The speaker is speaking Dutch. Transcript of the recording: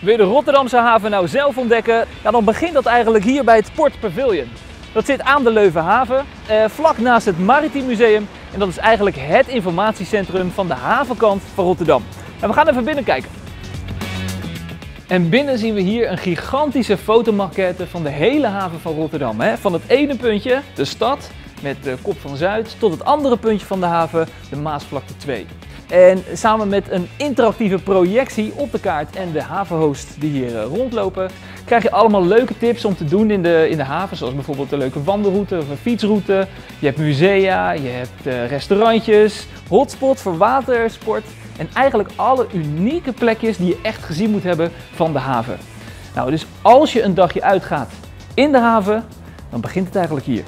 Wil je de Rotterdamse haven nou zelf ontdekken? Ja, dan begint dat eigenlijk hier bij het Port Pavilion. Dat zit aan de Leuvenhaven, eh, vlak naast het Maritiem Museum. En dat is eigenlijk het informatiecentrum van de havenkant van Rotterdam. En we gaan even binnen kijken. En binnen zien we hier een gigantische fotomaquette van de hele haven van Rotterdam. Hè? Van het ene puntje, de stad, met de Kop van Zuid, tot het andere puntje van de haven, de Maasvlakte 2. En samen met een interactieve projectie op de kaart en de havenhost die hier eh, rondlopen, krijg je allemaal leuke tips om te doen in de, in de haven. Zoals bijvoorbeeld een leuke wandelroute of een fietsroute. Je hebt musea, je hebt uh, restaurantjes, hotspot voor watersport. En eigenlijk alle unieke plekjes die je echt gezien moet hebben van de haven. Nou, dus als je een dagje uitgaat in de haven, dan begint het eigenlijk hier.